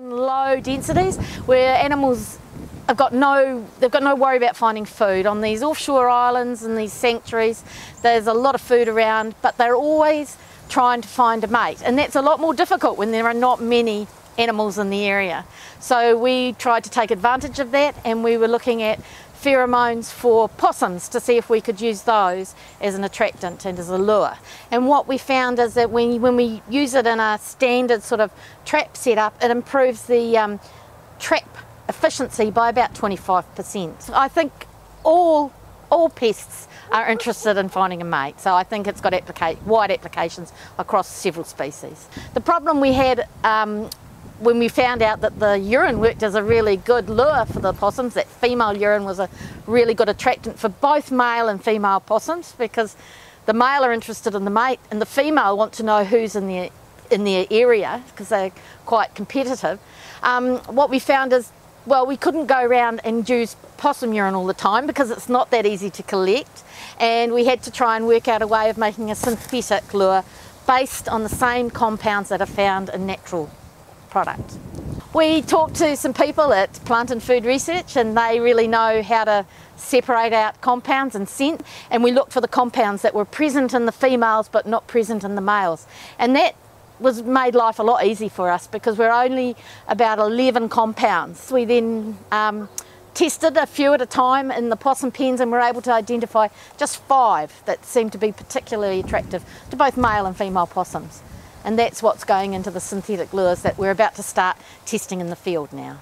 Low densities where animals have got no they've got no worry about finding food. On these offshore islands and these sanctuaries there's a lot of food around but they're always trying to find a mate. And that's a lot more difficult when there are not many animals in the area. So we tried to take advantage of that and we were looking at pheromones for possums to see if we could use those as an attractant and as a lure. And what we found is that when, when we use it in a standard sort of trap setup, it improves the um, trap efficiency by about 25%. I think all, all pests are interested in finding a mate, so I think it's got applica wide applications across several species. The problem we had um, when we found out that the urine worked as a really good lure for the possums, that female urine was a really good attractant for both male and female possums because the male are interested in the mate and the female want to know who's in their, in their area because they're quite competitive. Um, what we found is, well, we couldn't go around and use possum urine all the time because it's not that easy to collect and we had to try and work out a way of making a synthetic lure based on the same compounds that are found in natural product. We talked to some people at Plant and Food Research and they really know how to separate out compounds and scent and we looked for the compounds that were present in the females but not present in the males and that was made life a lot easier for us because we're only about 11 compounds. We then um, tested a few at a time in the possum pens and we were able to identify just five that seemed to be particularly attractive to both male and female possums and that's what's going into the synthetic lures that we're about to start testing in the field now.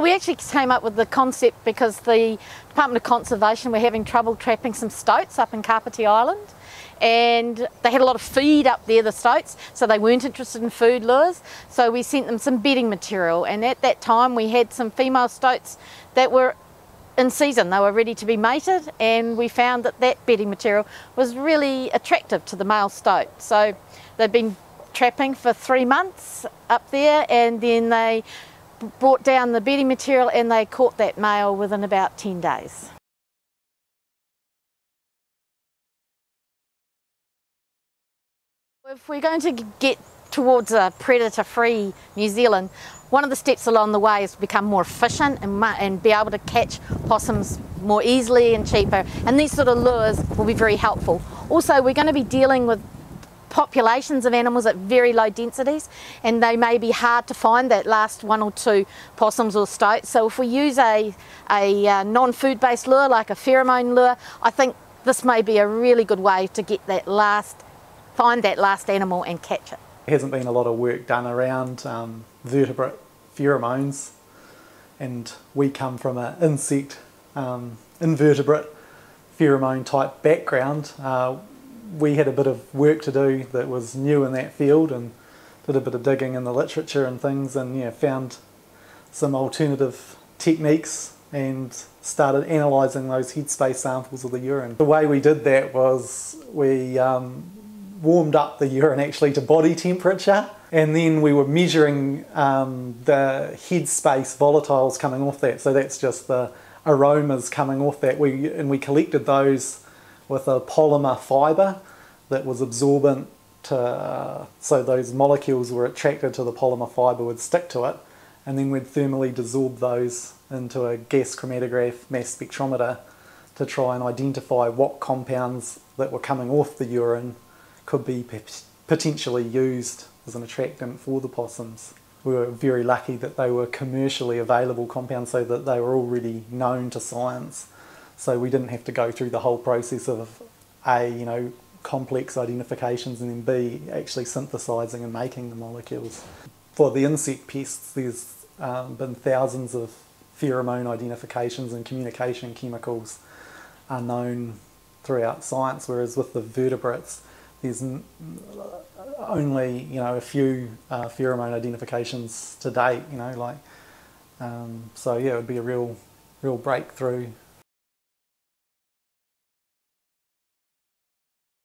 We actually came up with the concept because the Department of Conservation were having trouble trapping some stoats up in Kapiti Island and they had a lot of feed up there, the stoats, so they weren't interested in food lures. So we sent them some bedding material and at that time we had some female stoats that were in season, they were ready to be mated and we found that that bedding material was really attractive to the male stoat. So they'd been trapping for three months up there and then they brought down the bedding material and they caught that male within about 10 days. If we're going to get towards a predator-free New Zealand, one of the steps along the way is to become more efficient and, and be able to catch possums more easily and cheaper. And these sort of lures will be very helpful. Also, we're going to be dealing with populations of animals at very low densities and they may be hard to find that last one or two possums or stoats. So if we use a, a uh, non-food based lure like a pheromone lure, I think this may be a really good way to get that last, find that last animal and catch it. There hasn't been a lot of work done around um, vertebrate pheromones and we come from an insect um, invertebrate pheromone type background. Uh, we had a bit of work to do that was new in that field and did a bit of digging in the literature and things and yeah, found some alternative techniques and started analysing those headspace samples of the urine. The way we did that was we um, warmed up the urine actually to body temperature and then we were measuring um, the headspace volatiles coming off that so that's just the aromas coming off that we and we collected those with a polymer fibre that was absorbent to, uh, so those molecules were attracted to the polymer fibre would stick to it and then we'd thermally desorb those into a gas chromatograph mass spectrometer to try and identify what compounds that were coming off the urine could be potentially used as an attractant for the possums. We were very lucky that they were commercially available compounds so that they were already known to science so we didn't have to go through the whole process of A, you know, complex identifications and then B, actually synthesizing and making the molecules. For the insect pests, there's um, been thousands of pheromone identifications and communication chemicals are known throughout science, whereas with the vertebrates, there's only you know a few uh, pheromone identifications to date. You know, like um, so yeah, it would be a real, real breakthrough